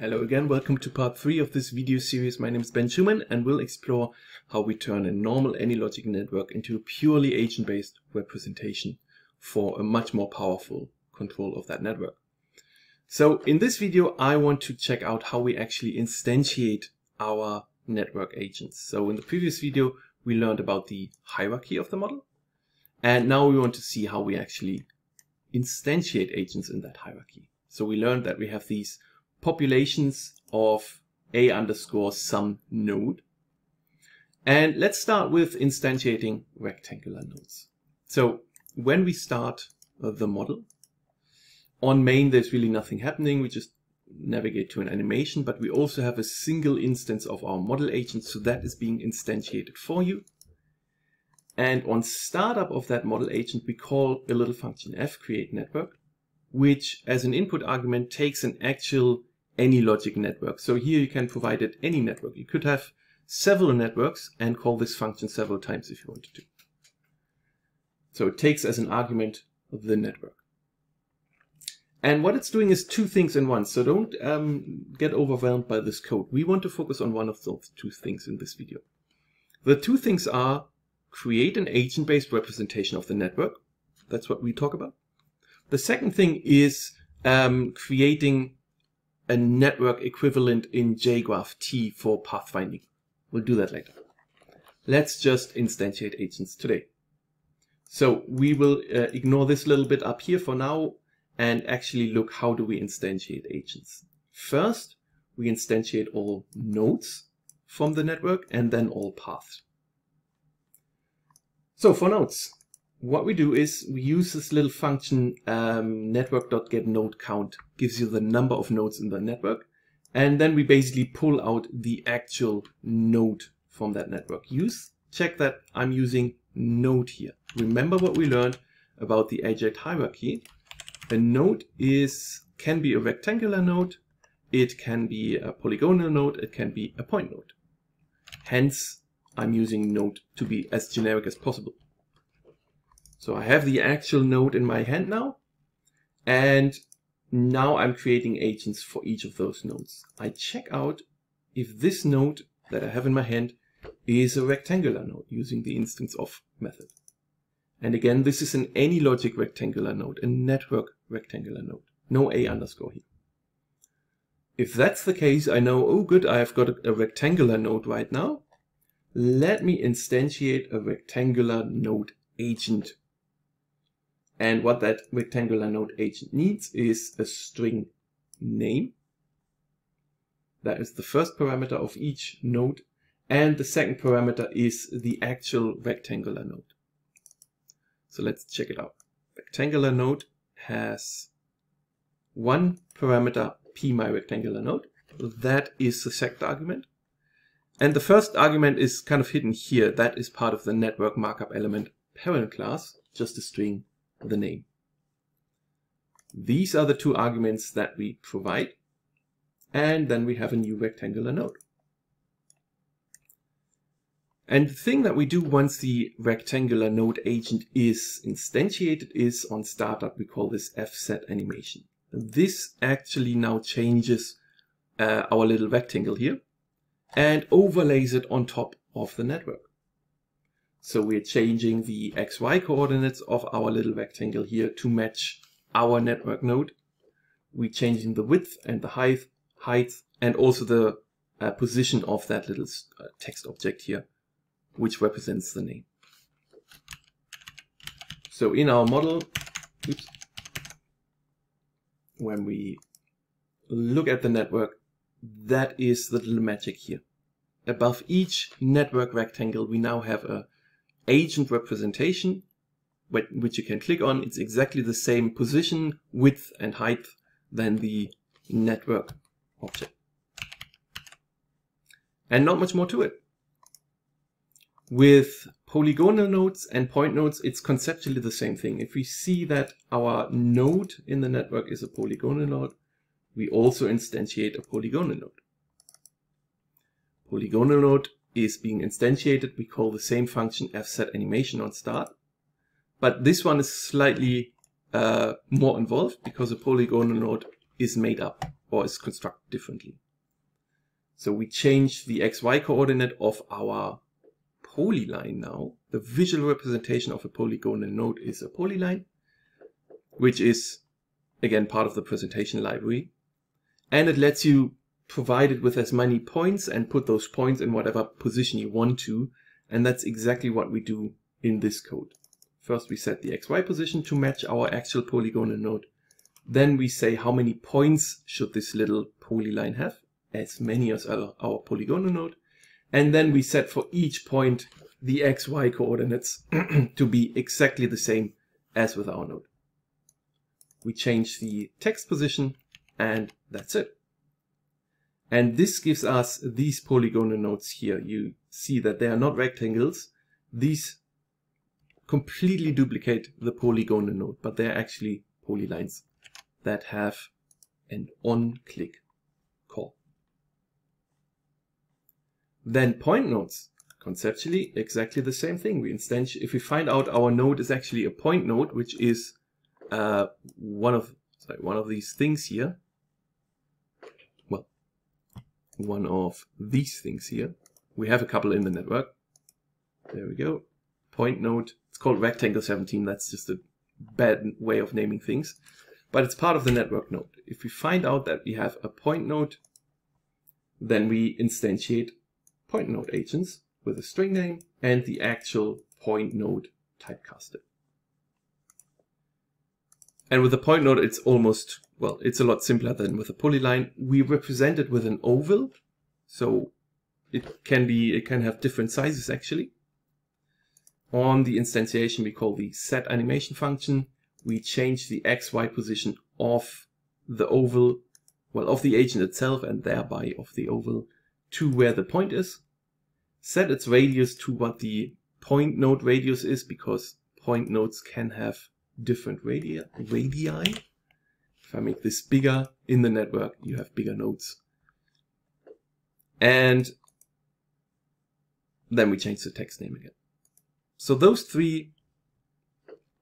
Hello again, welcome to part 3 of this video series. My name is Ben Schumann and we'll explore how we turn a normal AnyLogic network into a purely agent-based representation for a much more powerful control of that network. So in this video I want to check out how we actually instantiate our network agents. So in the previous video we learned about the hierarchy of the model and now we want to see how we actually instantiate agents in that hierarchy. So we learned that we have these populations of a underscore some node. And let's start with instantiating rectangular nodes. So when we start uh, the model, on main there's really nothing happening. We just navigate to an animation, but we also have a single instance of our model agent, so that is being instantiated for you. And on startup of that model agent, we call a little function f create network, which as an input argument takes an actual AnyLogic network. So here you can provide it any network. You could have several networks and call this function several times if you wanted to. So it takes as an argument the network. And what it's doing is two things in one. So don't um, get overwhelmed by this code. We want to focus on one of those two things in this video. The two things are create an agent-based representation of the network. That's what we talk about. The second thing is um, creating a network equivalent in JGraphT for pathfinding. We'll do that later. Let's just instantiate agents today. So we will uh, ignore this little bit up here for now and actually look how do we instantiate agents. First, we instantiate all nodes from the network and then all paths. So for nodes, what we do is we use this little function um, network.getNodeCount gives you the number of nodes in the network and then we basically pull out the actual node from that network. Use check that I'm using node here. Remember what we learned about the AJAX hierarchy. A node is can be a rectangular node it can be a polygonal node it can be a point node. Hence I'm using node to be as generic as possible so I have the actual node in my hand now. And now I'm creating agents for each of those nodes. I check out if this node that I have in my hand is a rectangular node using the instance of method. And again, this is an AnyLogic rectangular node, a network rectangular node, no a underscore here. If that's the case, I know, oh good, I've got a, a rectangular node right now. Let me instantiate a rectangular node agent and what that rectangular node agent needs is a string name. That is the first parameter of each node. And the second parameter is the actual rectangular node. So let's check it out. Rectangular node has one parameter p my rectangular node. That is the second argument. And the first argument is kind of hidden here. That is part of the network markup element parent class, just a string the name. These are the two arguments that we provide. And then we have a new rectangular node. And the thing that we do once the rectangular node agent is instantiated is on startup, we call this fset animation. This actually now changes uh, our little rectangle here and overlays it on top of the network. So we're changing the xy coordinates of our little rectangle here to match our network node. We're changing the width and the height, height and also the uh, position of that little uh, text object here, which represents the name. So in our model, oops, when we look at the network, that is the little magic here. Above each network rectangle, we now have a agent representation, which you can click on. It's exactly the same position, width and height than the network object. And not much more to it. With polygonal nodes and point nodes, it's conceptually the same thing. If we see that our node in the network is a polygonal node, we also instantiate a polygonal node. Polygonal node is being instantiated, we call the same function fset animation on start. But this one is slightly uh, more involved because a polygonal node is made up or is constructed differently. So we change the xy coordinate of our polyline now. The visual representation of a polygonal node is a polyline, which is again part of the presentation library. And it lets you provide it with as many points and put those points in whatever position you want to. And that's exactly what we do in this code. First we set the xy position to match our actual polygonal node. Then we say how many points should this little polyline have as many as our, our polygonal node. And then we set for each point the xy coordinates to be exactly the same as with our node. We change the text position and that's it. And this gives us these polygonal nodes here. You see that they are not rectangles. These completely duplicate the polygonal node, but they're actually polylines that have an on-click call. Then point nodes, conceptually exactly the same thing. We instantiate, if we find out our node is actually a point node, which is uh, one of sorry, one of these things here. One of these things here. We have a couple in the network. There we go. Point node. It's called rectangle 17. That's just a bad way of naming things. But it's part of the network node. If we find out that we have a point node, then we instantiate point node agents with a string name and the actual point node typecasted. And with the point node, it's almost, well, it's a lot simpler than with a polyline. We represent it with an oval. So it can be, it can have different sizes actually. On the instantiation, we call the set animation function. We change the XY position of the oval, well, of the agent itself and thereby of the oval to where the point is, set its radius to what the point node radius is because point nodes can have different radii. radii. If I make this bigger in the network, you have bigger nodes. And then we change the text name again. So those three,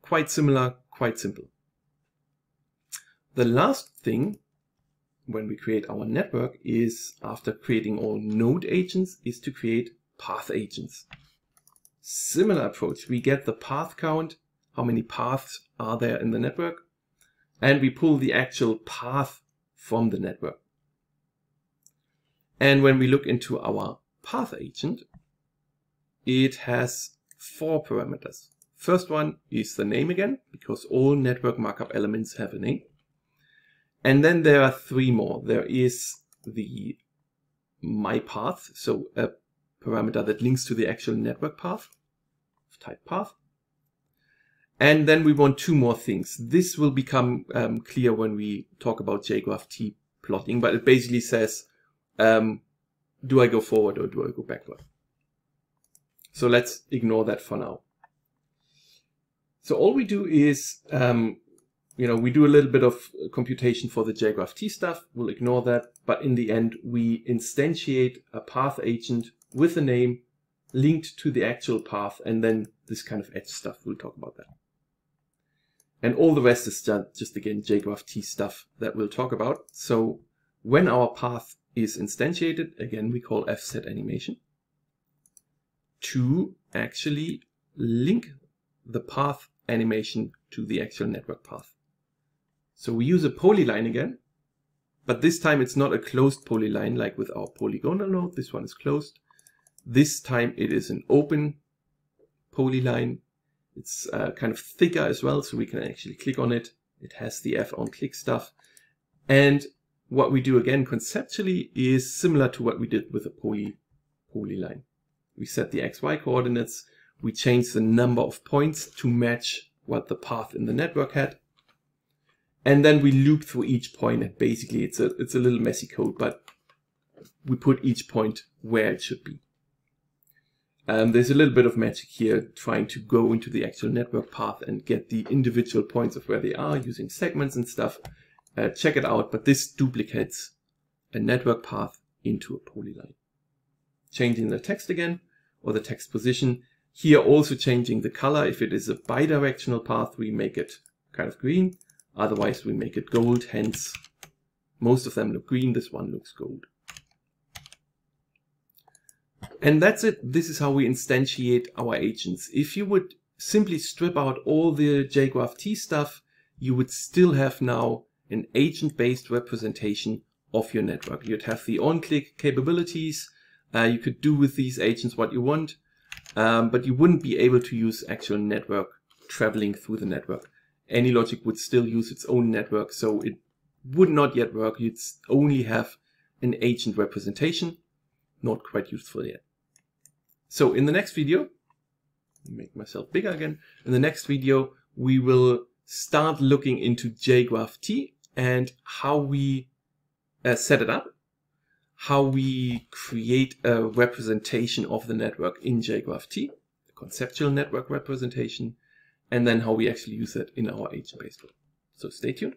quite similar, quite simple. The last thing when we create our network is after creating all node agents is to create path agents. Similar approach. We get the path count, how many paths are there in the network, and we pull the actual path from the network. And when we look into our path agent, it has four parameters. First one is the name again, because all network markup elements have a name. And then there are three more. There is the my path, so a parameter that links to the actual network path, type path. And then we want two more things. This will become um, clear when we talk about JGraphT plotting, but it basically says, um, do I go forward or do I go backward? So let's ignore that for now. So all we do is um, you know, we do a little bit of computation for the JGraphT stuff. We'll ignore that. But in the end, we instantiate a path agent with a name linked to the actual path and then this kind of edge stuff. We'll talk about that. And all the rest is just, again, JGraphT stuff that we'll talk about. So when our path is instantiated, again, we call fset animation to actually link the path animation to the actual network path. So we use a polyline again, but this time it's not a closed polyline like with our polygonal node. This one is closed. This time it is an open polyline. It's uh, kind of thicker as well, so we can actually click on it. It has the F on click stuff. And what we do again conceptually is similar to what we did with a poly polyline. We set the XY coordinates. We change the number of points to match what the path in the network had and then we loop through each point and basically it's a it's a little messy code but we put each point where it should be um, there's a little bit of magic here trying to go into the actual network path and get the individual points of where they are using segments and stuff. Uh, check it out but this duplicates a network path into a polyline. Changing the text again or the text position. Here also changing the color. If it is a bidirectional path we make it kind of green. Otherwise we make it gold, hence most of them look green, this one looks gold. And that's it. This is how we instantiate our agents. If you would simply strip out all the JGraphT stuff, you would still have now an agent-based representation of your network. You'd have the on-click capabilities. Uh, you could do with these agents what you want, um, but you wouldn't be able to use actual network traveling through the network. AnyLogic would still use its own network, so it would not yet work. You'd only have an agent representation, not quite useful yet. So in the next video, make myself bigger again. In the next video, we will start looking into JGraphT and how we uh, set it up, how we create a representation of the network in JGraphT, the conceptual network representation, and then how we actually use it in our agent-based. So stay tuned.